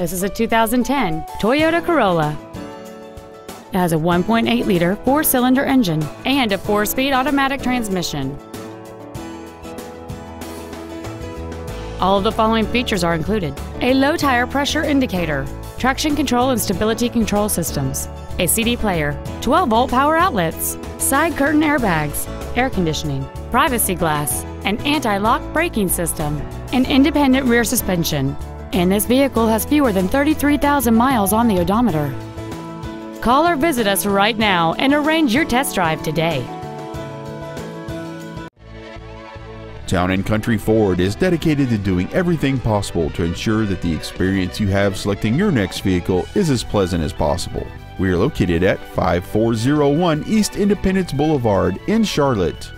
This is a 2010 Toyota Corolla. It has a 1.8 liter four cylinder engine and a four speed automatic transmission. All of the following features are included a low tire pressure indicator, traction control and stability control systems, a CD player, 12 volt power outlets, side curtain airbags, air conditioning, privacy glass, an anti lock braking system, an independent rear suspension, and this vehicle has fewer than 33,000 miles on the odometer. Call or visit us right now and arrange your test drive today. Town and Country Ford is dedicated to doing everything possible to ensure that the experience you have selecting your next vehicle is as pleasant as possible. We are located at 5401 East Independence Boulevard in Charlotte.